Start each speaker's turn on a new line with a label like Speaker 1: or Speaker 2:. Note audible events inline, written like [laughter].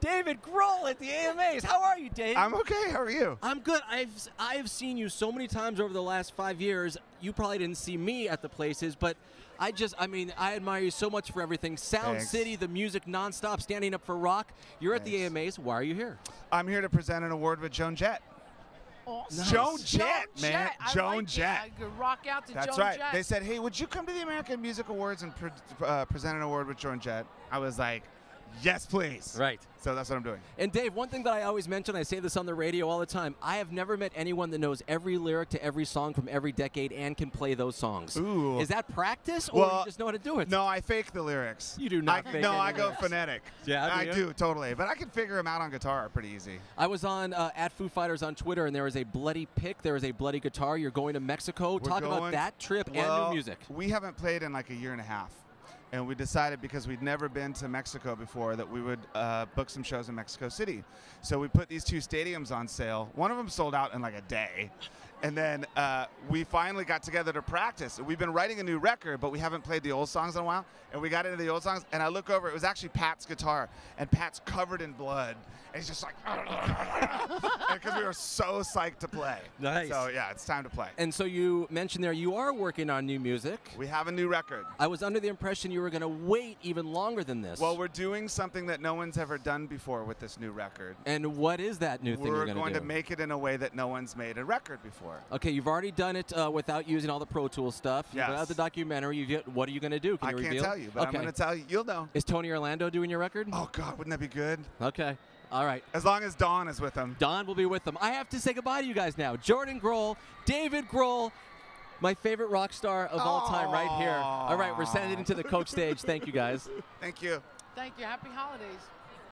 Speaker 1: David Grohl at the AMAs. How are you, Dave?
Speaker 2: I'm okay. How are you?
Speaker 1: I'm good. I've I've seen you so many times over the last five years. You probably didn't see me at the places, but I just I mean I admire you so much for everything. Sound
Speaker 2: Thanks.
Speaker 1: City, the music nonstop, standing up for rock. You're at the AMAs. Why are you here?
Speaker 2: I'm here to present an award with Joan Jett.
Speaker 3: Awesome.
Speaker 2: Joan Jett,
Speaker 3: Joan
Speaker 2: man.
Speaker 3: Jett. I
Speaker 2: Joan
Speaker 3: like it.
Speaker 2: Jett.
Speaker 3: I could rock out to
Speaker 2: That's
Speaker 3: Joan
Speaker 2: right.
Speaker 3: Jett.
Speaker 2: They said, "Hey, would you come to the American Music Awards and pre- uh, present an award with Joan Jett?" I was like, "Yes, please."
Speaker 1: Right.
Speaker 2: So that's what I'm doing.
Speaker 1: And Dave, one thing that I always mention, I say this on the radio all the time. I have never met anyone that knows every lyric to every song from every decade and can play those songs.
Speaker 2: Ooh.
Speaker 1: Is that practice, or
Speaker 2: Well,
Speaker 1: you just know how to do it?
Speaker 2: No, I fake the lyrics.
Speaker 1: You do not
Speaker 2: I,
Speaker 1: fake
Speaker 2: No, I go
Speaker 1: lyrics.
Speaker 2: phonetic.
Speaker 1: Yeah, do
Speaker 2: I do totally. But I can figure them out on guitar pretty easy.
Speaker 1: I was on uh, at Foo Fighters on Twitter, and there was a bloody pick. There was a bloody guitar. You're going to Mexico.
Speaker 2: We're
Speaker 1: Talk about that trip and new music.
Speaker 2: We haven't played in like a year and a half. And we decided because we'd never been to Mexico before that we would uh, book some shows in Mexico City. So we put these two stadiums on sale. One of them sold out in like a day. And then uh, we finally got together to practice. We've been writing a new record, but we haven't played the old songs in a while. And we got into the old songs, and I look over, it was actually Pat's guitar, and Pat's covered in blood. And he's just like, [laughs] because we were so psyched to play.
Speaker 1: Nice.
Speaker 2: So yeah, it's time to play.
Speaker 1: And so you mentioned there you are working on new music.
Speaker 2: We have a new record.
Speaker 1: I was under the impression you were going to wait even longer than this.
Speaker 2: Well, we're doing something that no one's ever done before with this new record.
Speaker 1: and what is that new thing
Speaker 2: We're
Speaker 1: you're going
Speaker 2: going
Speaker 1: do?
Speaker 2: to make it in a way that no one's made a record before.
Speaker 1: Okay, you've already done it uh, without using all the Pro Tools stuff. You put
Speaker 2: Yes.
Speaker 1: out the documentary. You get, what are you going to do? Can
Speaker 2: I
Speaker 1: you
Speaker 2: can't
Speaker 1: reveal?
Speaker 2: tell you, but
Speaker 1: okay.
Speaker 2: I'm going to tell you. You'll know.
Speaker 1: Is Tony Orlando doing your record?
Speaker 2: Oh God, wouldn't that be good?
Speaker 1: Okay. All right.
Speaker 2: As long as Dawn is with him.
Speaker 1: Dawn will be with them. I have to say goodbye to you guys now. Jordan Grohl, David Grohl, my favorite rock star of all time, right here. All right, we're sending it into the Coke stage. Thank you guys. [laughs]
Speaker 2: Thank you.
Speaker 3: Thank you. Happy holidays.